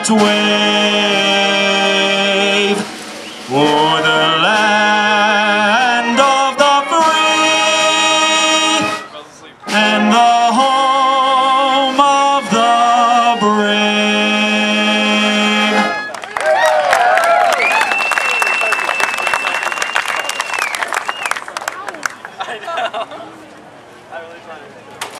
that wave for the land of the free and the home of the brave. I know. I really tried to